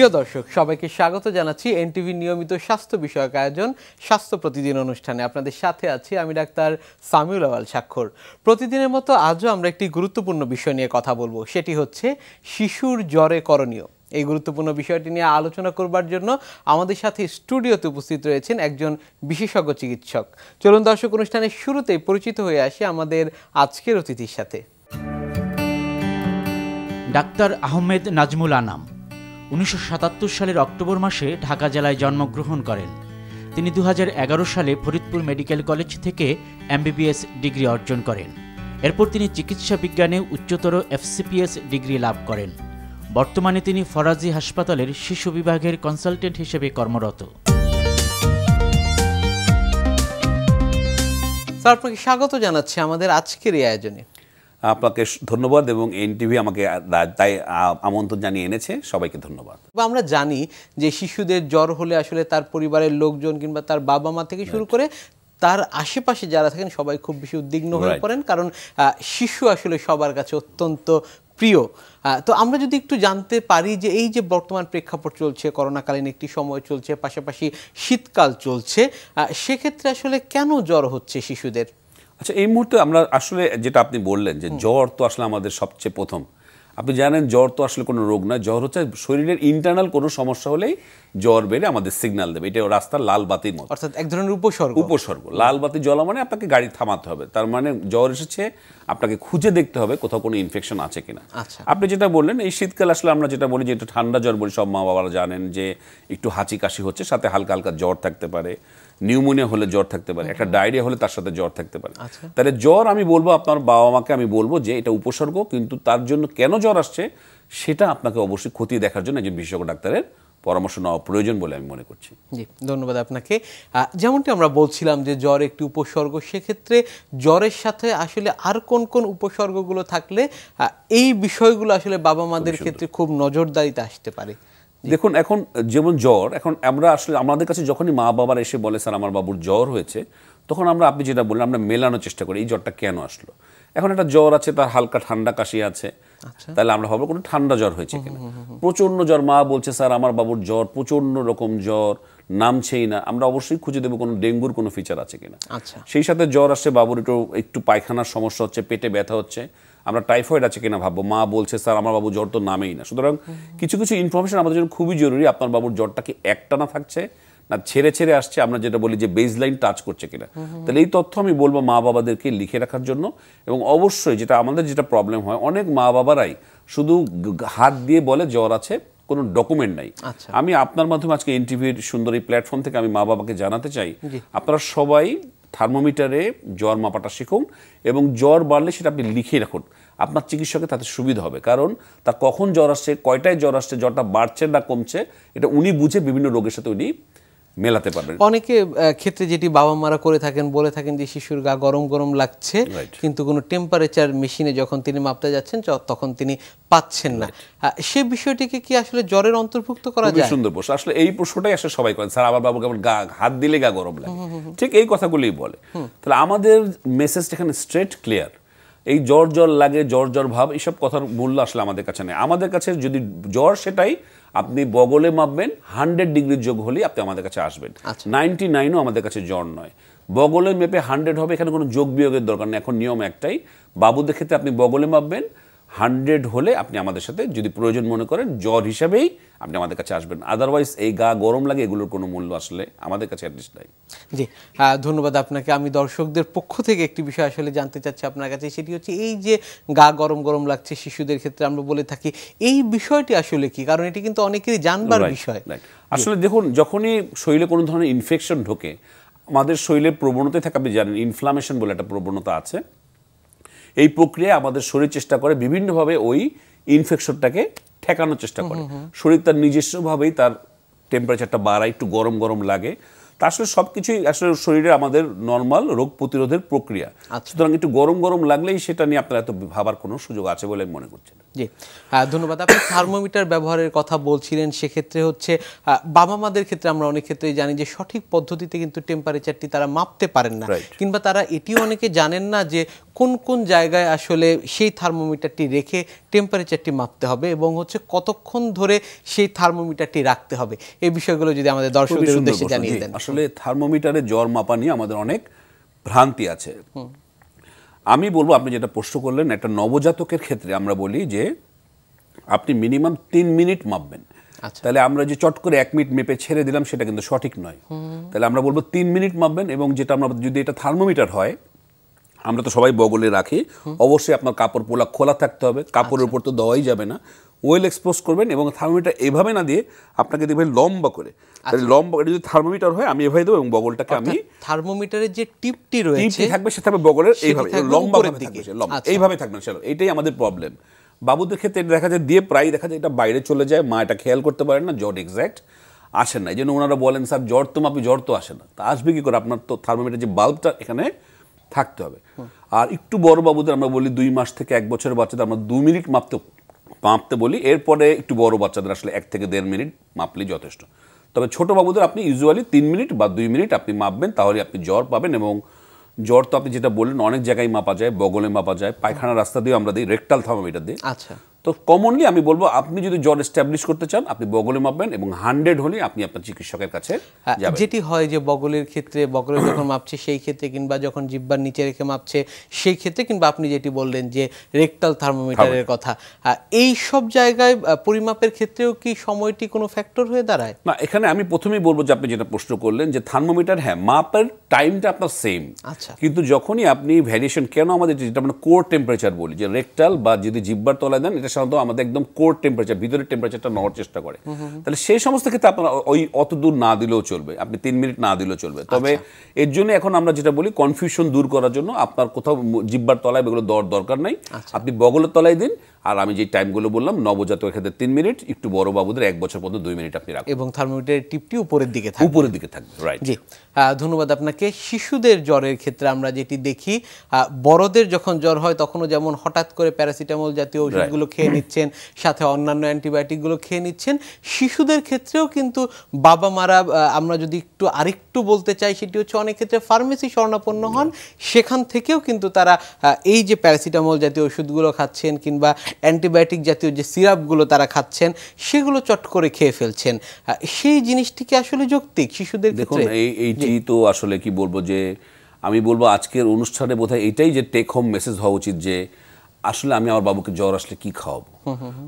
প্রিয় দর্শক, সবাইকে স্বাগত জানাচ্ছি এনটিভি নিয়মিত স্বাস্থ্য বিষয়ক আয়োজন, স্বাস্থ্য প্রতিদিন অনুষ্ঠানে। আপনাদের সাথে আছি আমি ডাক্তার সামিউল আওয়াল স্বাক্ষর। প্রতিদিনের মতো আজও আমরা একটি গুরুত্বপূর্ণ বিষয় নিয়ে কথা বলব, সেটি হচ্ছে শিশুর জ্বরে করণীয়। এই গুরুত্বপূর্ণ বিষয়টি নিয়ে আলোচনা করবার জন্য আমাদের সাথে স্টুডিওতে উপস্থিত রয়েছেন একজন বিশেষজ্ঞ চিকিৎসক। চলুন দর্শক, অনুষ্ঠানের শুরুতেই পরিচিত হয়ে আসি আমাদের আজকের অতিথির সাথে। ডাক্তার আহমেদ নাজমুল আনাম। উনিশশো সাতাত্তর সালের অক্টোবর মাসে ঢাকা জেলায় জন্মগ্রহণ করেন। তিনি দু হাজার এগারো সালে ফরিদপুর মেডিকেল কলেজ থেকে এমবিবিএস ডিগ্রি অর্জন করেন। এরপর তিনি চিকিৎসা বিজ্ঞানে উচ্চতর এফসিপিএস ডিগ্রি লাভ করেন। বর্তমানে তিনি ফরাজি হাসপাতালের শিশু বিভাগের কনসালটেন্ট হিসেবে কর্মরত। স্যার, আপনাকে স্বাগত জানাচ্ছি আমাদের আজকের এই আয়োজনে। আপনাকে ধন্যবাদ এবং এনটিভি আমাকে তাই আমন্ত্রণ জানিয়ে এনেছে। সবাইকে ধন্যবাদ। আমরা জানি যে শিশুদের জ্বর হলে আসলে তার পরিবারের লোকজন কিংবা তার বাবা মা থেকে শুরু করে তার আশেপাশে যারা থাকেন সবাই খুব বেশি উদ্বিগ্ন হয়ে পড়েন। কারণ শিশু আসলে সবার কাছে অত্যন্ত প্রিয়। তো আমরা যদি একটু জানতে পারি যে এই যে বর্তমান প্রেক্ষাপট চলছে করোনাকালীন একটি সময় চলছে পাশাপাশি শীতকাল চলছে সেক্ষেত্রে আসলে কেন জ্বর হচ্ছে শিশুদের? আচ্ছা এই মুহূর্তে আমরা আসলে যেটা আপনি বললেন যে জ্বর তো আসলে আমাদের সবচেয়ে প্রথম। আপনি জানেন জ্বর তো আসলে কোনো রোগ নয় জ্বর হচ্ছে শরীরের ইন্টারনাল কোনো সমস্যা হলেই জ্বর বেড়ে আমাদের সিগন্যাল দেবে। এটা রাস্তার লাল বাতির মতো। অর্থাৎ এক ধরনের উপসর্গ। উপসর্গ। লাল বাতি জ্বলা মানে আপনাকে গাড়ি থামাতে হবে। তার মানে জ্বর এসেছে আপনাকে খুঁজে দেখতে হবে কোথাও কোনো ইনফেকশন আছে কিনা। আচ্ছা। আপনি যেটা বললেন এই শীতকাল আসলে আমরা যেটা বলি যে একটু ঠান্ডা জ্বর বলি সব মা বাবারা জানেন যে একটু হাঁচি কাশি হচ্ছে সাথে হালকা হালকা জ্বর থাকতে পারে। নিউমোনিয়া হলে জ্বর থাকতে পারে একটা ডায়রিয়া হলে তার সাথে জ্বর থাকতে পারে। আচ্ছা। তাহলে জ্বর আমি বলব আপনার বাবা মাকে আমি বলব যে এটা উপসর্গ কিন্তু তার জন্য কেন জ্বর আসছে সেটা আপনাকে অবশ্যই খতিয়ে দেখার জন্য একজন বিশেষজ্ঞ ডাক্তারের পরামর্শ নেওয়া প্রয়োজন বলে আমি মনে করছি। জি ধন্যবাদ আপনাকে। যেমনটি আমরা বলছিলাম যে জ্বর একটি উপসর্গ সেক্ষেত্রে জ্বরের সাথে আসলে আর কোন কোন উপসর্গগুলো থাকলে এই বিষয়গুলো আসলে বাবা মাদের ক্ষেত্রে খুব নজরদারিতে আসতে পারে। দেখুন এখন যেমন জ্বর এখন আমরা আসলে আমাদের কাছে যখনই মা বাবার এসে বলে স্যার আমার বাবুর জ্বর হয়েছে তখন আমরা আপনি যেটা বললেন আমরা মেলানোর চেষ্টা করি এই জ্বরটা কেন আসলো? এখন একটা জ্বর আছে তার হালকা ঠান্ডা কাশি আছে তাহলে আমরা ভাববো কোনো ঠান্ডা জ্বর হয়েছে কিনা। প্রচণ্ড জ্বর মা বলছে স্যার আমার বাবুর জ্বর প্রচণ্ড রকম জ্বর নামছেই না। আমরা অবশ্যই খুঁজে দেবো কোনো ডেঙ্গুর কোনো ফিচার আছে কিনা। আচ্ছা। সেই সাথে জ্বর আসছে বাবুর একটু একটু পায়খানার সমস্যা হচ্ছে পেটে ব্যথা হচ্ছে। আমরা টাইফয়েড আছে কিনা ভাববো মা বলছে স্যার আমার বাবু জ্বর তো নামেই না। সুতরাং কিছু কিছু ইনফরমেশন আমাদের জন্য খুবই জরুরি আপনার বাবুর জ্বরটা কি একটানা থাকছে না ছেড়ে ছেড়ে আসছে আমরা যেটা বলি যে বেজ লাইন টাচ করছে কিনা। তাহলে এই তথ্য আমি বলব মা বাবাদেরকে লিখে রাখার জন্য এবং অবশ্যই যেটা আমাদের যেটা প্রবলেম হয় অনেক মা বাবারাই শুধু হাত দিয়ে বলে জ্বর আছে কোনো ডকুমেন্ট নাই। আচ্ছা। আমি আপনার মাধ্যমে আজকে এনটিভির সুন্দর এই প্ল্যাটফর্ম থেকে আমি মা বাবাকে জানাতে চাই আপনারা সবাই থার্মোমিটারে জ্বর মাপাটা শিখুন এবং জ্বর বাড়লে সেটা আপনি লিখে রাখুন। আপনার চিকিৎসকের তাতে সুবিধা হবে। কারণ তা কখন জ্বর আসছে, কয়টায় জ্বর আসছে, জ্বরটা বাড়ছে না কমছে, এটা উনি বুঝে বিভিন্ন রোগের সাথে উনি মেলাতে পারবেন অনেকে ক্ষেত্রে যেটি বাবা মারা করে থাকেন বলে থাকেন যে শিশুর গা গরম গরম লাগছে কিন্তু কোনো টেম্পারেচার মেশিনে যখন তিনি মাপতে যাচ্ছেন তখন তিনি পাচ্ছেন না। সে বিষয়টিকে কি আসলে জ্বরের অন্তর্ভুক্ত করা যায়? সুন্দর প্রশ্ন। আসলে এই প্রশ্নটাই আসলে সবাই করেন স্যার আমার বাবুকে আমার গা হাত দিলে গা গরম লাগে। ঠিক এই কথাগুলোই বলে। তাহলে আমাদের মেসেজটা এখানে স্ট্রেট ক্লিয়ার এই জ্বর জ্বর লাগে জ্বর জ্বর ভাব এইসব কথার মূল্য আসলে আমাদের কাছে নেই। আমাদের কাছে যদি জ্বর সেটাই আপনি বগলে মাপবেন হান্ড্রেড ডিগ্রির যোগ হলেই আপনি আমাদের কাছে আসবেন। নাইনটি নাইনও আমাদের কাছে জ্বর নয়। বগলে মেপে হান্ড্রেড হবে এখানে কোনো যোগ বিয়োগের দরকার নেই। এখন নিয়ম একটাই বাবুদের ক্ষেত্রে আপনি বগলে মাপবেন হান্ড্রেড হলে আপনি আমাদের সাথে যদি প্রয়োজন মনে করেন জ্বর হিসাবেই আপনি আমাদের কাছে আসবেন। আদারওয়াইজ এই গা গরম লাগে এগুলোর কোনো মূল্য আসলে আমাদের কাছে অ্যাটলিস্ট নাই। জি হ্যাঁ ধন্যবাদ আপনাকে। আমি দর্শকদের পক্ষ থেকে একটি বিষয় আসলে জানতে চাচ্ছি আপনার কাছে সেটি হচ্ছে এই যে গা গরম গরম লাগছে শিশুদের ক্ষেত্রে আমরা বলে থাকি এই বিষয়টি আসলে কি? কারণ এটি কিন্তু অনেকেরই জানবার বিষয়. আসলে দেখুন যখনই শরীরে কোনো ধরনের ইনফেকশন ঢোকে আমাদের শরীরের প্রবণতায় থাকে আপনি জানেন ইনফ্লামেশন বলে একটা প্রবণতা আছে। এই প্রক্রিয়ায় আমাদের শরীর চেষ্টা করে বিভিন্নভাবে ওই ইনফেকশনটাকে ঠেকানোর চেষ্টা করে। শরীর তার নিজস্বভাবেই তার টেম্পারেচারটা বাড়ায় একটু গরম গরম লাগে। তা আসলে সব কিছুই আসলে শরীরে আমাদের নর্মাল রোগ প্রতিরোধের প্রক্রিয়া। সুতরাং একটু গরম গরম লাগলেই সেটা নিয়ে আপনার এত ভাবার কোনো সুযোগ আছে বলে আমি মনে করছি জি। হ্যাঁ ধন্যবাদ। আপনি থার্মোমিটার ব্যবহারের কথা বলছিলেন সেক্ষেত্রে হচ্ছে বাবা মাদের ক্ষেত্রে আমরা অনেক ক্ষেত্রেই জানি যে সঠিক পদ্ধতিতে কিন্তু টেম্পারেচারটি তারা মাপতে পারেন না. কিংবা তারা এটিও অনেকে জানেন না যে কোন কোন জায়গায় আসলে সেই থার্মোমিটারটি রেখে টেম্পারেচারটি মাপতে হবে এবং হচ্ছে কতক্ষণ ধরে সেই থার্মোমিটারটি রাখতে হবে? এই বিষয়গুলো যদি আমাদের দর্শকদের উদ্দেশ্যে জানিয়ে দেন। আসলে থার্মোমিটারে জ্বর মাপা নিয়ে আমাদের অনেক ভ্রান্তি আছে। আমি বলব আপনি যেটা প্রশ্ন করলেন একটা নবজাতকের ক্ষেত্রে আমরা বলি যে আপনি মিনিমাম তিন মিনিট মাপবেন। আচ্ছা। তাহলে আমরা যে চট করে এক মিনিট মেপে ছেড়ে দিলাম সেটা কিন্তু সঠিক নয়। তাহলে আমরা বলব তিন মিনিট মাপবেন এবং যেটা আমরা যদি এটা থার্মোমিটার হয় আমরা তো সবাই বগলে রাখি। অবশ্যই আপনার কাপড় পোলা খোলা থাকতে হবে কাপড়ের উপর তো দেওয়াই যাবে না। ওয়েল এক্সপোজ করবেন এবং থার্মোমিটার এভাবে না দিয়ে আপনাকে দেখবেন লম্বা করে। লম্বা এটা যদি থার্মোমিটার হয় আমি এভাবে দেবো এবং বগলটাকে আমি থার্মোমিটারের যে টিপটি রয়েছে থাকবে সেটা থাকবে বগলের এইভাবে লম্বা। থাকবে লম্বা। আচ্ছা। এইভাবে থাকবে না সেটা এটাই আমাদের প্রবলেম বাবুদের ক্ষেত্রে এটা দেখা যায় দিয়ে প্রায় দেখা যায় এটা বাইরে চলে যায় মা এটা খেয়াল করতে পারেন না জ্বর এক্স্যাক্ট আসে না। এই জন্য ওনারা বলেন স্যার জ্বর তো মাপি জ্বর তো আসে না। তা আসবে কি করে? আপনার তো থার্মোমিটার যে বাল্বটা এখানে থাকতে হবে। আর একটু বড় বাবুদের আমরা বলি দুই মাস থেকে এক বছরের বাচ্চাদের আমরা দু মিনিট মাপতে মাপতে বলি। এরপরে একটু বড় বাচ্চাদের আসলে এক থেকে দেড় মিনিট মাপলেই যথেষ্ট। তবে ছোট বাবুদের আপনি ইউজুয়ালি তিন মিনিট বা দুই মিনিট আপনি মাপবেন, তাহলে আপনি জ্বর পাবেন এবং জ্বর তো আপনি যেটা বললেন, অনেক জায়গায় মাপা যায়, বগলে মাপা যায় পায়খানা রাস্তা দিয়ে আমরা দিই রেকটাল থার্মোমিটার দিই। আচ্ছা। তো কমনলি আমি বলব আপনি যদি জ্বর এস্টাবলিশ করতে চান আপনি বগলে মাপবেন এবং হান্ড্রেড হলে আপনি আপনার চিকিৎসকের কাছে হ্যাঁ, যেটি হয় যে বগলের ক্ষেত্রে বগলে যখন মাপছে সেই ক্ষেত্রে কিংবা যখন জিব্বার নিচে রেখে মাপছে সেই ক্ষেত্রে কিংবা আপনি যেটি বললেন যে রেকটাল থার্মোমিটারের কথা এই সব জায়গায় পরিমাপের ক্ষেত্রেও কি সময়টি কোনো ফ্যাক্টর হয়ে দাঁড়ায়? না এখানে আমি প্রথমেই বলব যে আপনি যেটা প্রশ্ন করলেন যে থার্মোমিটার হ্যাঁ মাপের টাইমটা আপনার সেম আচ্ছা। কিন্তু যখনই আপনি ভ্যারিয়েশন কেন আমাদের যেটা আমরা কোর টেম্পারেচার বলি যে রেকটাল বা যদি জিব্বার তলায় দেন এটা সাধারণত আমাদের একদম কোর টেম্পারেচার ভিতরের টেম্পারেচারটা নেওয়ার চেষ্টা করে। তাহলে সেই সমস্ত ক্ষেত্রে আপনার ওই অত দূর না দিলেও চলবে। আপনি তিন মিনিট না দিলেও চলবে। তবে আচ্ছা। এর জন্য এখন আমরা যেটা বলি কনফিউশন দূর করার জন্য আপনার কোথাও জিব্বার তলায় এগুলো দেওয়ার দরকার নাই। আচ্ছা। আপনি বগলের তলায় দিন। আর আমি যে টাইমগুলো বললাম নবজাতকের ক্ষেত্রে তিন মিনিট একটু বড় বাবুদের এক বছর পর্যন্ত দুই মিনিট আপনি রাখুন। এবং থার্মোমিটারের টিপটি উপরের দিকে থাকে উপরের দিকে থাকবে রাইট জি। ধন্যবাদ আপনাকে। শিশুদের জ্বরের ক্ষেত্রে আমরা যেটি দেখি বড়দের যখন জ্বর হয় তখনও যেমন হঠাৎ করে প্যারাসিটামল জাতীয় ওষুধগুলো খেয়ে নিচ্ছেন সাথে অন্যান্য অ্যান্টিবায়োটিকগুলো খেয়ে নিচ্ছেন শিশুদের ক্ষেত্রেও কিন্তু বাবা মারা আমরা যদি একটু আরেকটু বলতে চাই সেটি হচ্ছে অনেক ক্ষেত্রে ফার্মেসি শরণাপন্ন হন সেখান থেকেও কিন্তু তারা এই যে প্যারাসিটামল জাতীয় ওষুধগুলো খাচ্ছেন কিংবা অ্যান্টিবায়োটিক জাতীয় যে সিরাপগুলো তারা খাচ্ছেন সেগুলো চট করে খেয়ে ফেলছেন। সেই জিনিসটি কি আসলে যৌক্তিক শিশুদের দেখুন এই এইটি তো আসলে কি বলব যে আমি বলব আজকের অনুষ্ঠানে বোধহয় এটাই যে টেক হোম মেসেজ হওয়া উচিত যে আসলে আমি আমার বাবুকে জ্বর আসলে কি খাওয়াবো?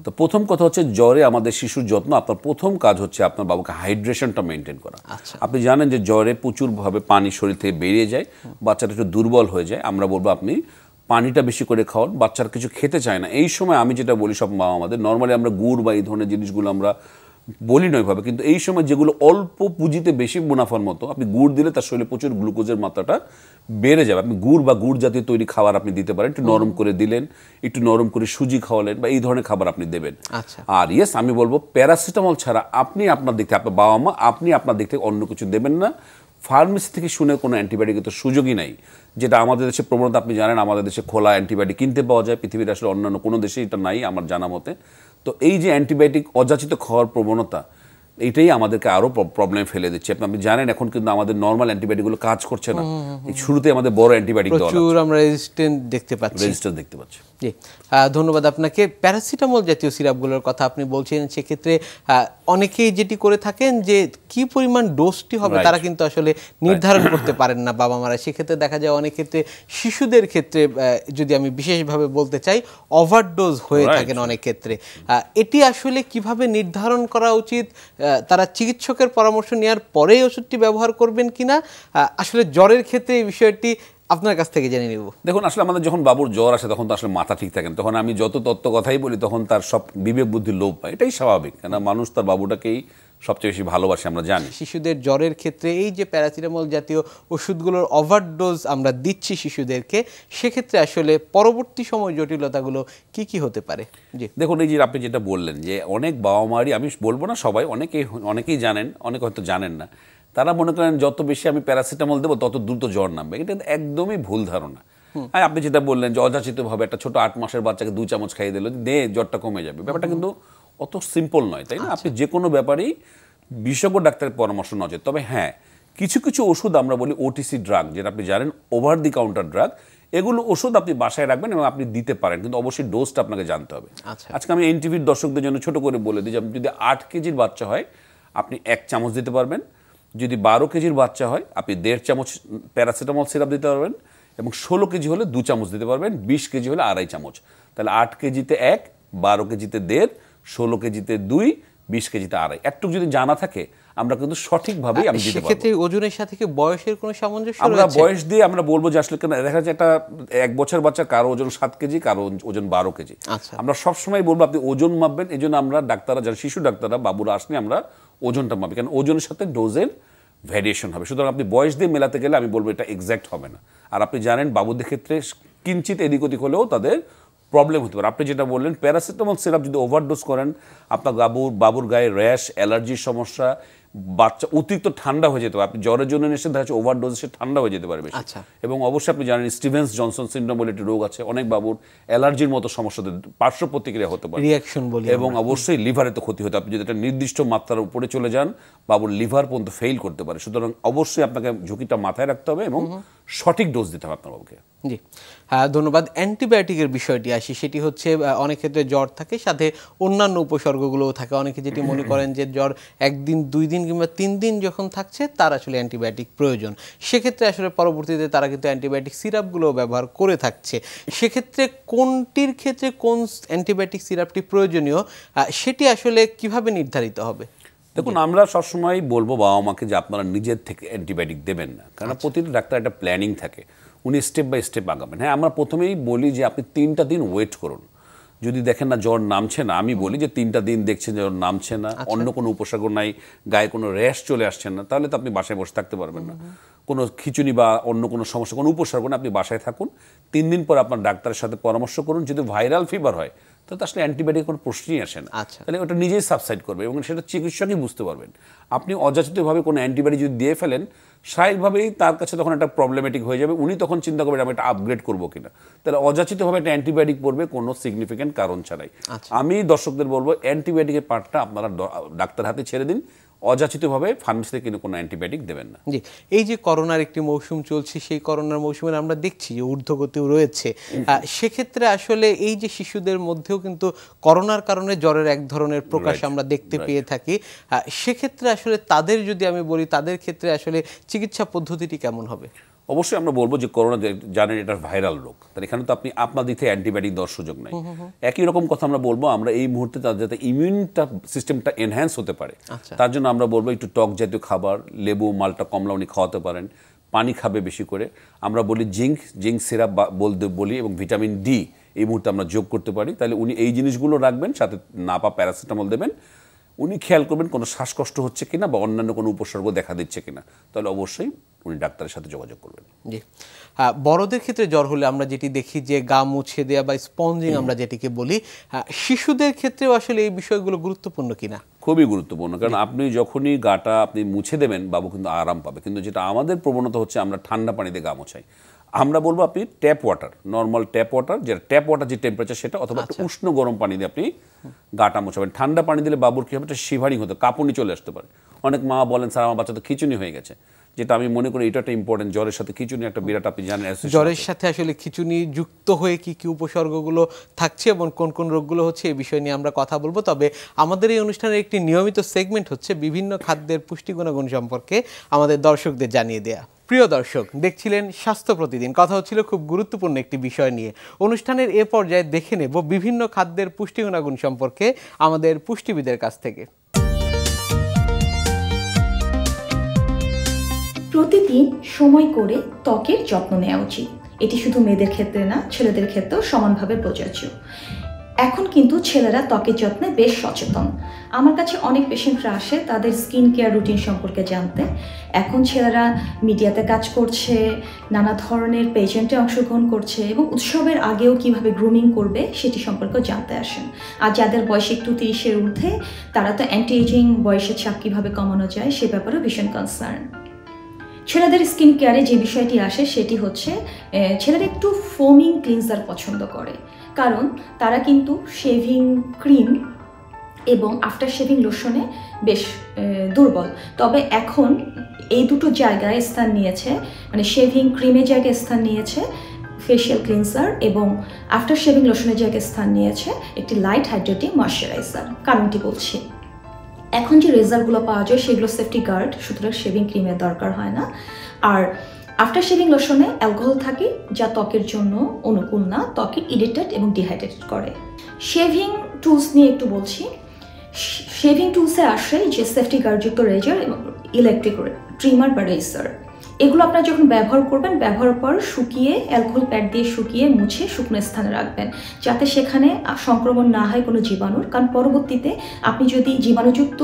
তো প্রথম কথা হচ্ছে জ্বরে আমাদের শিশুর যত্ন আপনার প্রথম কাজ হচ্ছে আপনার বাবুকে হাইড্রেশনটা মেনটেন করা। আচ্ছা। আপনি জানেন যে জ্বরে প্রচুরভাবে পানি শরীর থেকে বেরিয়ে যায় বাচ্চাটা একটু দুর্বল হয়ে যায়। আমরা বলব আপনি পানিটা বেশি করে খাওয়ান বাচ্চার কিছু খেতে চায় না। এই সময় আমি যেটা বলি সব মা আমাদের নর্মালি আমরা গুড় বা এই ধরনের জিনিসগুলো আমরা বলি নয় ভাবে কিন্তু এই সময় যেগুলো অল্প পুঁজিতে বেশি মুনাফার মতো আপনি গুড় দিলে তার শরীরে প্রচুর গ্লুকোজের মাত্রাটা বেড়ে যাবে। আপনি গুড় বা গুড় জাতীয় তৈরি খাবার আপনি দিতে পারেন একটু নরম করে দিলেন একটু নরম করে সুজি খাওয়ালেন বা এই ধরনের খাবার আপনি দেবেন। আচ্ছা। আর ইয়েস আমি বলব প্যারাসিটামল ছাড়া আপনি আপনার দিক থেকে আপনার বাবা মা আপনি আপনার দিক থেকে অন্য কিছু দেবেন না। ফার্মেসি থেকে শুনে কোনো অ্যান্টিবায়োটিকের তো সুযোগই নাই যেটা আমাদের দেশে প্রবণতা আপনি জানেন আমাদের দেশে খোলা অ্যান্টিবায়োটিক কিনতে পাওয়া যায় পৃথিবীর আসলে অন্যান্য কোনো দেশে এটা নাই আমার জানা মতে। তো এই যে অ্যান্টিবায়োটিক অযাচিত খাওয়ার প্রবণতা এটাই আমাদেরকে আরও প্রবলেম ফেলে দিচ্ছে। আপনি আপনি জানেন এখন কিন্তু আমাদের নর্মাল অ্যান্টিবায়োটিকগুলো কাজ করছে না। শুরুতে আমাদের বড় অ্যান্টিবায়োটিক প্রচুর আমরা রেজিস্ট্যান্ট দেখতে পাচ্ছি। রেজিস্টার দেখতে পাচ্ছি। জি। ধন্যবাদ আপনাকে। প্যারাসিটামল জাতীয় সিরাপগুলোর কথা আপনি বলছেন সেক্ষেত্রে অনেকেই যেটি করে থাকেন যে কি পরিমাণ ডোজটি হবে তারা কিন্তু আসলে নির্ধারণ করতে পারেন না বাবা মারা সেক্ষেত্রে দেখা যায় অনেক ক্ষেত্রে শিশুদের ক্ষেত্রে যদি আমি বিশেষভাবে বলতে চাই ওভারডোজ হয়ে থাকেন অনেক ক্ষেত্রে। এটি আসলে কীভাবে নির্ধারণ করা উচিত? তারা চিকিৎসকের পরামর্শ নেওয়ার পরেই ওষুধটি ব্যবহার করবেন কিনা? আসলে জ্বরের ক্ষেত্রে এই বিষয়টি আপনার কাছ থেকে জেনে নেব। দেখুন আসলে আমাদের যখন বাবুর জ্বর আসে তখন তো আসলে মাথা ঠিক থাকেন তখন আমি যত তত্ত্ব কথাই বলি তখন তার সব বিবেক বুদ্ধি লোপ পায়। এটাই স্বাভাবিক কেন মানুষ তার বাবুটাকেই সবচেয়ে বেশি ভালোবাসে আমরা জানি। শিশুদের জ্বরের ক্ষেত্রে এই যে প্যারাসিটামল জাতীয় ওষুধগুলোর ওভারডোজ আমরা দিচ্ছি শিশুদেরকে সেক্ষেত্রে আসলে পরবর্তী সময় জটিলতাগুলো কি কি হতে পারে? জি। দেখুন এই যে আপনি যেটা বললেন যে অনেক বাবা মারই আমি বলব না সবাই অনেকেই অনেকেই জানেন অনেক হয়তো জানেন না তারা মনে করেন যত বেশি আমি প্যারাসিটামল দেবো তত দ্রুত জ্বর নামবে। এটা একদমই ভুল ধারণা। আর আপনি যেটা বললেন যে অযাচিতভাবে একটা ছোট আট মাসের বাচ্চাকে দু চামচ খাইয়ে দিল দে জ্বরটা কমে যাবে। ব্যাপারটা কিন্তু অত সিম্পল নয় তাই না? আপনি যে কোনো ব্যাপারেই বিশেষজ্ঞ ডাক্তারের পরামর্শ নজর তবে হ্যাঁ কিছু কিছু ওষুধ আমরা বলি ওটিসি ড্রাগ যেটা আপনি জানেন ওভার দি কাউন্টার ড্রাগ এগুলো ওষুধ আপনি বাসায় রাখবেন এবং আপনি দিতে পারেন কিন্তু অবশ্যই ডোজটা আপনাকে জানতে হবে। আচ্ছা। আজকে আমি এনটিভির দর্শকদের জন্য ছোট করে বলে দিই যে যদি আট কেজির বাচ্চা হয় আপনি এক চামচ দিতে পারবেন। যদি বারো কেজির বাচ্চা হয়, আপনি দেড় চামচ প্যারাসিটামল সিরাপ দিতে পারবেন এবং ষোলো কেজি হলে দু চামচ দিতে পারবেন, বিশ কেজি হলে আড়াই চামচ। তাহলে আট কেজিতে এক, বারো কেজিতে দেড়, ষোলো কেজিতে দুই, বিশ কেজিতে আড়াই। একটু যদি জানা থাকে আমরা কিন্তু সঠিকভাবেই আমি দিতে সেক্ষেত্রে ওজনের সাথে কি বয়সের কোনো সামঞ্জস্য আমরা বয়স দিয়ে আমরা বলব যে আসলে কেন দেখা যাচ্ছে একটা এক বছর বাচ্চা কারও ওজন সাত কেজি কারও ওজন বারো কেজি। আচ্ছা। আমরা সবসময় বলব আপনি ওজন মাপবেন এই জন্য আমরা ডাক্তাররা যারা শিশু ডাক্তাররা বাবুরা আসলে আমরা ওজনটা মাপি। কারণ ওজনের সাথে ডোজের ভ্যারিয়েশন হবে। সুতরাং আপনি বয়স দিয়ে মেলাতে গেলে আমি বলব এটা এক্স্যাক্ট হবে না। আর আপনি জানেন বাবুদের ক্ষেত্রে কিঞ্চিত এদিক ওদিক হলেও তাদের প্রবলেম হতে পারে। আপনি যেটা বললেন প্যারাসিটামল সিরাপ যদি ওভারডোজ করেন আপনার বাবুর বাবুর গায়ে র্যাশ অ্যালার্জির সমস্যা বাচ্চা অতিরিক্ত ঠান্ডা হয়ে যেতে পারে। আপনি জ্বরের জন্য দেখা যাচ্ছে ওভারডোজ সে ঠান্ডা হয়ে যেতে পারে বেশি। আচ্ছা। এবং অবশ্যই আপনি জানেন স্টিভেন্স জনসন সিন্ড্রোম বলে একটি রোগ আছে অনেক বাবুর অ্যালার্জির মতো সমস্যা পার্শ্ব প্রতিক্রিয়া হতে পারে। রিয়াকশন বলি এবং অবশ্যই লিভারে তো ক্ষতি হতে আপনি যদি একটা নির্দিষ্ট মাত্রার উপরে চলে যান বাবুর লিভার পর্যন্ত ফেল করতে পারে। সুতরাং অবশ্যই আপনাকে ঝুঁকিটা মাথায় রাখতে হবে এবং সঠিক ডোজ দিতে হবে আপনার বাবুকে। জি। হ্যাঁ ধন্যবাদ। অ্যান্টিবায়োটিকের বিষয়টি আসি সেটি হচ্ছে অনেক ক্ষেত্রে জ্বর থাকে সাথে অন্যান্য উপসর্গগুলোও থাকে। অনেকে যেটি মনে করেন যে জ্বর একদিন দুই দিন কিংবা তিন দিন যখন থাকছে তার আসলে অ্যান্টিবায়োটিক প্রয়োজন। সেক্ষেত্রে আসলে পরবর্তীতে তারা কিন্তু অ্যান্টিবায়োটিক সিরাপগুলো ব্যবহার করে থাকছে। সেক্ষেত্রে কোনটির ক্ষেত্রে কোন অ্যান্টিবায়োটিক সিরাপটি প্রয়োজনীয় সেটি আসলে কীভাবে নির্ধারিত হবে? দেখুন আমরা সবসময় বলব বাবা মাকে যে আপনারা নিজের থেকে অ্যান্টিবায়োটিক দেবেন না। কারণ প্রতিটি ডাক্তার একটা প্ল্যানিং থাকে। উনি স্টেপ বাই স্টেপ আগাবেন। হ্যাঁ আমরা প্রথমেই বলি যে আপনি তিনটা দিন ওয়েট করুন। যদি দেখেন না জ্বর নামছে না আমি বলি যে তিনটা দিন দেখছেন জ্বর নামছে না অন্য কোনো উপসর্গ নাই গায়ে কোনো র্যাশ চলে আসছে না তাহলে তো আপনি বাসায় বসে থাকতে পারবেন না। কোনো খিচুনি বা অন্য কোনো সমস্যা কোনো উপসর্গ না আপনি বাসায় থাকুন। তিন দিন পর আপনার ডাক্তারের সাথে পরামর্শ করুন যদি ভাইরাল ফিভার হয় তাহলে তো আসলে অ্যান্টিবায়োটিক কোনো প্রশ্নই আসে না। আচ্ছা। তাহলে ওটা নিজেই সাবসাইড করবে এবং সেটা চিকিৎসকই বুঝতে পারবেন। আপনি অযাচিতভাবে কোনো অ্যান্টিবায়োটিক যদি দিয়ে ফেলেন স্বাভাবিকভাবেই তার কাছে তখন একটা প্রবলেমেটিক হয়ে যাবে। উনি তখন চিন্তা করবেন আমি এটা আপগ্রেড করব কিনা? তাহলে অযাচিতভাবে একটা অ্যান্টিবায়োটিক পড়বে কোনো সিগনিফিকেন্ট কারণ ছাড়াই। আমি দর্শকদের বলব অ্যান্টিবায়োটিকের পার্টটা আপনারা ডাক্তার হাতে ছেড়ে দিন। অযাচিতভাবে ফার্মেসিতে কিন্তু কোনো অ্যান্টিবায়োটিক দেবেন না। জি এই যে করোনার একটি মৌসুম চলছে সেই করোনার মৌসুমে আমরা দেখছি যে ঊর্ধ্বগতিও রয়েছে। সেক্ষেত্রে আসলে এই যে শিশুদের মধ্যেও কিন্তু করোনার কারণে জ্বরের এক ধরনের প্রকাশ আমরা দেখতে পেয়ে থাকি। সেক্ষেত্রে আসলে তাদের যদি আমি বলি তাদের ক্ষেত্রে আসলে চিকিৎসা পদ্ধতিটি কেমন হবে? অবশ্যই আমরা বলব যে করোনা জানেন এটা ভাইরাল রোগ তাহলে এখানে তো আপনি আপনার দিকে অ্যান্টিবায়োটিক দেওয়ার সুযোগ নাই। একই রকম কথা আমরা বলব আমরা এই মুহূর্তে তার যাতে ইমিউনটা সিস্টেমটা এনহ্যান্স হতে পারে। আচ্ছা। তার জন্য আমরা বলব একটু টক জাতীয় খাবার লেবু মালটা কমলা উনি খাওয়াতে পারেন পানি খাবে বেশি করে। আমরা বলি জিঙ্ক জিঙ্ক সিরাপ বলতে বলি এবং ভিটামিন ডি এই মুহূর্তে আমরা যোগ করতে পারি। তাহলে উনি এই জিনিসগুলো রাখবেন সাথে নাপা প্যারাসিটামল দেবেন উনি খেয়াল করবেন কোনো শ্বাসকষ্ট হচ্ছে কিনা বা অন্যান্য কোনো উপসর্গ দেখা দিচ্ছে কিনা। তাহলে অবশ্যই উনি ডাক্তারের সাথে যোগাযোগ করবেন। জি। আহ, বড়দের ক্ষেত্রে জ্বর হলে আমরা যেটি দেখি যে গা মুছে দেওয়া বা স্পঞ্জিং আমরা যেটিকে বলি আহ, শিশুদের ক্ষেত্রেও আসলে এই বিষয়গুলো গুরুত্বপূর্ণ কিনা? খুবই গুরুত্বপূর্ণ কারণ আপনি যখনই গাটা আপনি মুছে দেবেন বাবু কিন্তু আরাম পাবে। কিন্তু যেটা আমাদের প্রবণতা হচ্ছে আমরা ঠান্ডা পানিতে গা মোছাই। আমরা বলব আপনি tap water normal tap water যেটা ট্যাপ ওয়াটার যে টেম্পারেচার সেটা অথবা উষ্ণ গরম পানি দিয়ে আপনি গাটা মোছাবেন। ঠান্ডা পানি দিলে বাবুর কি হবে? একটা শিভারিং হতে কাঁপুনি চলে আসতে পারে। অনেক মা বলেন স্যার আমার বাচ্চা তো খিচুনি হয়ে গেছে। যেটা আমি মনে করি এটা একটা ইম্পর্টেন্ট জ্বরের সাথে খিচুনি একটা বিরাট আপনি জানেন জ্বরের সাথে আসলে খিচুনি যুক্ত হয়ে কি কি উপসর্গগুলো থাকছে এবং কোন কোন রোগগুলো হচ্ছে এই বিষয় নিয়ে আমরা কথা বলব। তবে আমাদের এই অনুষ্ঠানের একটি নিয়মিত সেগমেন্ট হচ্ছে বিভিন্ন খাদ্যের পুষ্টি গুণাগুণ সম্পর্কে আমাদের দর্শকদের জানিয়ে দেয়া। প্রিয় দর্শক, দেখছিলেন স্বাস্থ্য প্রতিদিন। কথা হচ্ছিল খুব গুরুত্বপূর্ণ একটি বিষয় নিয়ে। অনুষ্ঠানের এ পর্যায়ে দেখে নেব বিভিন্ন খাদ্যের পুষ্টি গুণাগুণ সম্পর্কে আমাদের পুষ্টিবিদের কাছ থেকে। প্রতিদিন সময় করে ত্বকের যত্ন নেওয়া উচিত। এটি শুধু মেয়েদের ক্ষেত্রে না, ছেলেদের ক্ষেত্রেও সমানভাবে প্রযোজ্য। এখন কিন্তু ছেলেরা ত্বকের যত্নে বেশ সচেতন। আমার কাছে অনেক পেশেন্টরা আসে তাদের স্কিন কেয়ার রুটিন সম্পর্কে জানতে। এখন ছেলেরা মিডিয়াতে কাজ করছে, নানা ধরনের পেজেন্টে অংশগ্রহণ করছে এবং উৎসবের আগেও কীভাবে গ্রুমিং করবে সেটি সম্পর্কেও জানতে আসেন। আর যাদের বয়স একটু তিরিশের ঊর্ধ্বে, তারা তো অ্যান্টি এজিং বয়সের চাপ কীভাবে কমানো যায় সে ব্যাপারেও ভীষণ কনসার্ন ছেলেদের স্কিন কেয়ারে যে বিষয়টি আসে সেটি হচ্ছে ছেলেরা একটু ফোমিং ক্লিনজার পছন্দ করে। কারণ তারা কিন্তু শেভিং ক্রিম এবং আফটার শেভিং লোশনে বেশ দুর্বল। তবে এখন এই দুটো জায়গায় স্থান নিয়েছে মানে শেভিং ক্রিমের জায়গায় স্থান নিয়েছে ফেশিয়াল ক্লিনজার এবং আফটার শেভিং লোশনের জায়গায় স্থান নিয়েছে একটি লাইট হাইড্রেটিং ময়শ্চারাইজার কারণটি বলছি। এখন যে রেজাল্টগুলো পাওয়া যায় সেগুলো সেফটি গার্ড সুতরাং শেভিং ক্রিমের দরকার হয় না। আর আফটার শেভিং লোশনে অ্যালকোহল থাকে, যা ত্বকের জন্য অনুকূল না, ত্বকে ইরিটেট এবং ডিহাইড্রেটেড করে। শেভিং টুলস নিয়ে একটু বলছি। শেভিং টুলসে আসে যে সেফটি গার্ডযুক্ত রেজার এবং ইলেকট্রিক ট্রিমার বা রেজার এগুলো আপনারা যখন ব্যবহার করবেন, ব্যবহার পর শুকিয়ে অ্যালকোহল প্যাড দিয়ে শুকিয়ে মুছে শুকনো স্থানে রাখবেন, যাতে সেখানে সংক্রমণ না হয় কোনো জীবাণুর। কারণ পরবর্তীতে আপনি যদি জীবাণুযুক্ত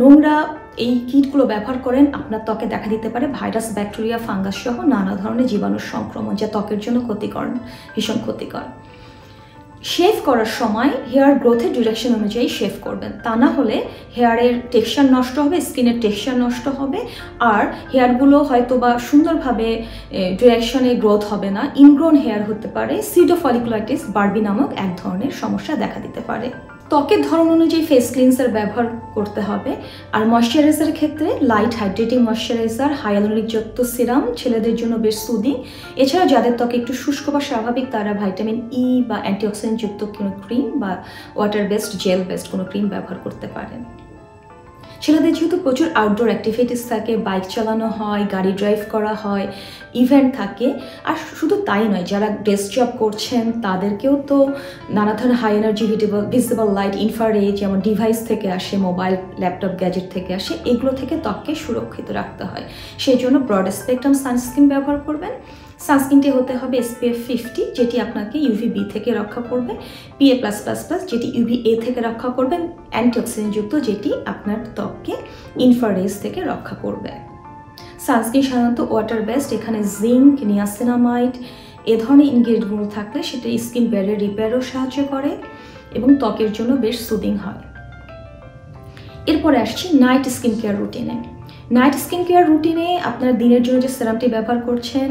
নোংরা এই কিটগুলো ব্যবহার করেন, আপনার ত্বকে দেখা দিতে পারে ভাইরাস, ব্যাকটেরিয়া, ফাঙ্গাস সহ নানা ধরনের জীবাণুর সংক্রমণ যা ত্বকের জন্য ক্ষতিকর, ভীষণ ক্ষতিকর। শেভ করার সময় হেয়ার গ্রোথের ডিরেকশন অনুযায়ী শেভ করবেন। তা না হলে হেয়ারের টেক্সচার নষ্ট হবে, স্কিনের টেক্সচার নষ্ট হবে, আর হেয়ারগুলো হয়তো বা সুন্দরভাবে ডিরেকশনে গ্রোথ হবে না। ইনগ্রোন হেয়ার হতে পারে, সিডোফলিকুলাইটিস, বার্বি নামক এক ধরনের সমস্যা দেখা দিতে পারে। ত্বকের ধরন অনুযায়ী ফেস ক্লিনসার ব্যবহার করতে হবে। আর ময়শ্চারাইজারের ক্ষেত্রে লাইট হাইড্রেটিং ময়শ্চারাইজার হাইয়ালুরিক যুক্ত সিরাম ছেলেদের জন্য বেশ সুদি এছাড়া যাদের ত্বকে একটু শুষ্ক বা স্বাভাবিক, তারা ভাইটামিন ই বা অ্যান্টিঅক্সিডেন্ট যুক্ত কোনো ক্রিম বা ওয়াটার বেসড জেল বেসড কোনো ক্রিম ব্যবহার করতে পারেন। ছেলেদের যেহেতু প্রচুর আউটডোর অ্যাক্টিভিটিস থাকে বাইক চালানো হয়, গাড়ি ড্রাইভ করা হয় ইভেন্ট থাকে, আর শুধু তাই নয়, যারা ডেস্ক জব করছেন, তাদেরকেও তো নানা ধরনের হাই এনার্জি ভিটেবল ভিজিবল লাইট ইনফারে যেমন ডিভাইস থেকে আসে মোবাইল ল্যাপটপ গ্যাজেট থেকে আসে, এগুলো থেকে ত্বককে সুরক্ষিত রাখতে হয়। সেই জন্য ব্রড স্পেকট্রাম সানস্ক্রিন ব্যবহার করবেন। সানস্ক্রিনটি হতে হবে এসপিএফ ফিফটি যেটি আপনাকে ইউভি বি থেকে রক্ষা করবে পিএ প্লাস প্লাস প্লাস যেটি ইউভি এ থেকে রক্ষা করবে অ্যান্টিঅক্সিডেন্টযুক্ত যেটি আপনার ত্বককে ইনফারেজ থেকে রক্ষা করবে। সানস্ক্রিন সাধারণত ওয়াটার বেস্ট এখানে জিঙ্ক নিয়াসিনামাইড এ ধরনের ইনগ্রেডিয়েন্টগুলো থাকলে সেটা স্কিন ব্যারিয়ার রিপেয়ারও সাহায্য করে এবং ত্বকের জন্য বেশ সুদিং হয়। এরপরে আসছি নাইট স্কিন কেয়ার রুটিনে নাইট স্কিন কেয়ার রুটিনে আপনার দিনের জন্য যে সেরামটি ব্যবহার করছেন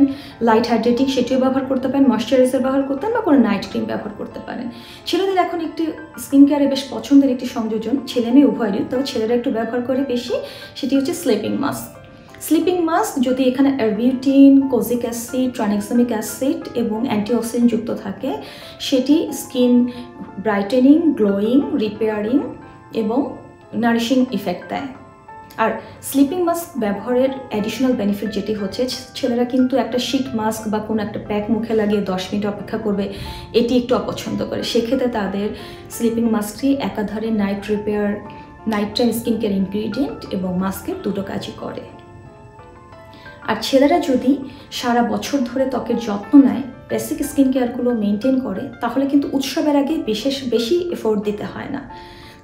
লাইট হাইড্রেটিং সেটিও ব্যবহার করতে পারেন ময়শ্চারাইজার ব্যবহার করতে পারেন বা কোনো নাইট ক্রিম ব্যবহার করতে পারেন। ছেলেদের এখন একটি স্কিন কেয়ারে বেশ পছন্দের একটি সংযোজন, ছেলে মেয়ে উভয়েরই, তবে ছেলেরা একটু ব্যবহার করে বেশি, সেটি হচ্ছে স্লিপিং মাস্ক স্লিপিং মাস্ক যদি এখানে arbutin kojic acid tranexamic acid এবং অ্যান্টিঅক্সিডেন্ট যুক্ত থাকে, সেটি স্কিন ব্রাইটেনিং গ্লোয়িং রিপেয়ারিং এবং নারিশিং ইফেক্ট দেয়। আর স্লিপিং মাস্ক ব্যবহারের অ্যাডিশনাল বেনিফিট যেটি হচ্ছে, ছেলেরা কিন্তু একটা শীত মাস্ক বা কোনো একটা প্যাক মুখে লাগিয়ে দশ মিনিট অপেক্ষা করবে, এটি একটু অপছন্দ করে। সেক্ষেত্রে তাদের স্লিপিং মাস্কটি একাধারে night repair night time skin care ingredient এবং মাস্কের দুটো কাজই করে। আর ছেলেরা যদি সারা বছর ধরে ত্বকের যত্ন নেয় বেসিক স্কিন কেয়ারগুলো মেনটেন করে, তাহলে কিন্তু উৎসবের আগে বিশেষ বেশি এফোর্ট দিতে হয় না।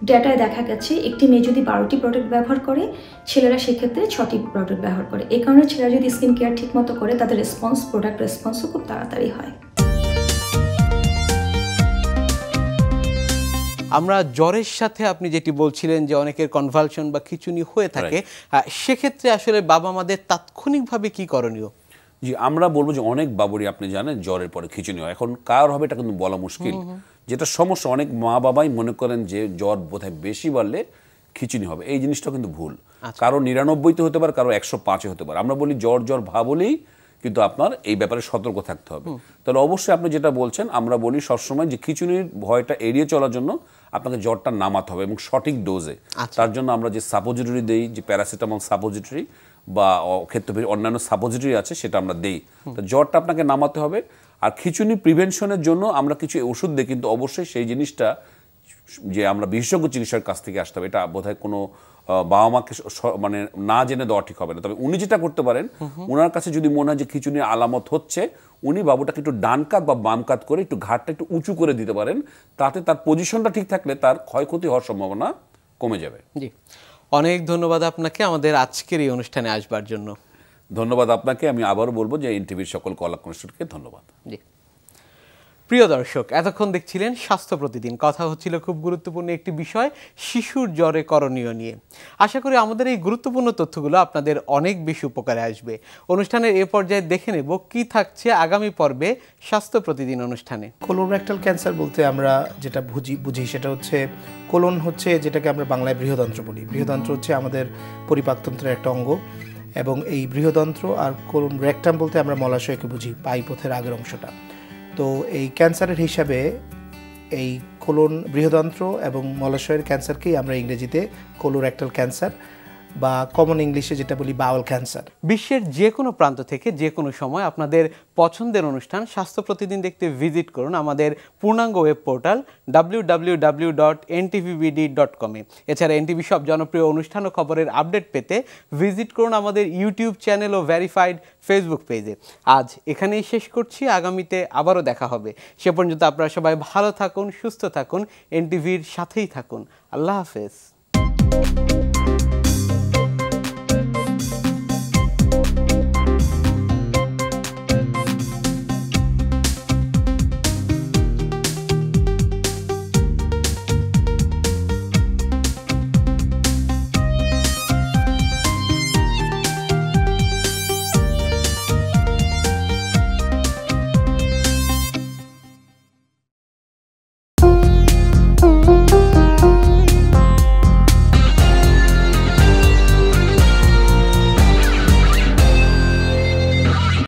ডেটায় দেখা গেছে একটি মেয়ে যদি বারোটি প্রোডাক্ট ব্যবহার করে ছেলেরা সেক্ষেত্রে ছটি প্রোডাক্ট ব্যবহার করে। এই কারণে ছেলেরা যদি স্কিন কেয়ার ঠিকমতো করে তাদের রেসপন্স প্রোডাক্ট রেসপন্সও খুব তাড়াতাড়ি হয়। আমরা জ্বরের সাথে আপনি যেটি বলছিলেন যে অনেকের কনভালশন বা খিচুনি হয়ে থাকে সেক্ষেত্রে আসলে বাবা মাদের তাৎক্ষণিকভাবে কি করণীয়? জি আমরা বলব যে অনেক বাবুরই আপনি জানেন জ্বরের পরে খিচুনি হয়। এখন কার হবে এটা কিন্তু বলা মুশকিল। যেটা সমস্যা অনেক মা বাবাই মনে করেন যে জ্বর বোধহয় বেশি বাড়লে খিচুনি হবে। এই জিনিসটা কিন্তু ভুল। কারও নিরানব্বইতে হতে পারে কারও একশো পাঁচে হতে পারে। আমরা বলি জ্বর জ্বর ভাবলেই কিন্তু আপনার এই ব্যাপারে সতর্ক থাকতে হবে। তাহলে অবশ্যই আপনি যেটা বলছেন আমরা বলি সবসময় যে খিচুনির ভয়টা এড়িয়ে চলার জন্য আপনাকে জ্বরটা নামাতে হবে এবং সঠিক ডোজে। তার জন্য আমরা যে সাপোজিটরি দেই যে প্যারাসিটামল সাপোজিটরি বা ক্ষেত্রে অন্যান্য সাপোজিটরি আছে সেটা আমরা দেই। তো জ্বরটা আপনাকে নামাতে হবে। আর খিচুনি প্রিভেনশনের জন্য আমরা কিছু ওষুধ দিই কিন্তু অবশ্যই সেই জিনিসটা যে আমরা বিশেষজ্ঞ চিকিৎসার কাছ থেকে আসতে হবে এটা বোধহয় কোনো বাবা মাকে মানে না জেনে দেওয়া ঠিক হবে না। তবে উনি যেটা করতে পারেন ওনার কাছে যদি মনে হয় যে খিচুনির আলামত হচ্ছে উনি বাবুটাকে একটু ডান কাত বা বাম কাত করে একটু ঘাটটা একটু উঁচু করে দিতে পারেন তাতে তার পজিশনটা ঠিক থাকলে তার ক্ষয়ক্ষতি হওয়ার সম্ভাবনা কমে যাবে। জি। অনেক ধন্যবাদ আপনাকে আমাদের আজকের এই অনুষ্ঠানে আসবার জন্য। ধন্যবাদ আপনাকে। আমি আবারও বলব যে এনটিভির সকল কলা কনস্টকে ধন্যবাদ। জি। প্রিয় দর্শক এতক্ষণ দেখছিলেন স্বাস্থ্য প্রতিদিন। কথা হচ্ছিল খুব গুরুত্বপূর্ণ একটি বিষয় শিশুর জ্বরে করণীয় নিয়ে। আশা করি আমাদের এই গুরুত্বপূর্ণ তথ্যগুলো আপনাদের অনেক বেশি উপকারে আসবে। অনুষ্ঠানের এ পর্যায়ে দেখে নেব কি থাকছে আগামী পর্বে স্বাস্থ্য প্রতিদিন অনুষ্ঠানে। কোলোরেক্টাল ক্যান্সার বলতে আমরা যেটা বুঝি বুঝি সেটা হচ্ছে কোলন হচ্ছে যেটাকে আমরা বাংলায় বৃহদন্ত্র বলি। বৃহদন্ত্র হচ্ছে আমাদের পরিপাকতন্ত্রের একটা অঙ্গ। এবং এই বৃহদন্ত্র আর কোলন রেকটাম বলতে আমরা মলাশয়কে বুঝি পাইপথের আগের অংশটা। তো এই ক্যান্সারের হিসাবে এই কোলন বৃহদন্ত্র এবং মলাশয়ের ক্যান্সারকেই আমরা ইংরেজিতে কোলোরেক্টাল ক্যান্সার বা কমন ইংলিশে যেটা বলি বাউল ক্যান্সার বিশ্বের যে কোনো প্রান্ত থেকে যে কোনো সময় আপনাদের পছন্দের অনুষ্ঠান স্বাস্থ্য প্রতিদিন দেখতে ভিজিট করুন আমাদের পূর্ণাঙ্গ web portal W W W dot dot এছাড়া এনটিভি সব জনপ্রিয় অনুষ্ঠান ও খবরের আপডেট পেতে ভিজিট করুন আমাদের ইউটিউব চ্যানেল ও ভেরিফাইড ফেসবুক পেজে আজ এখানেই শেষ করছি, আগামীতে আবারও দেখা হবে। সে পর্যন্ত আপনারা সবাই ভালো থাকুন, সুস্থ থাকুন এনটিভির সাথেই থাকুন। আল্লাহ হাফেজ।